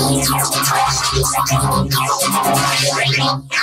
Thank you.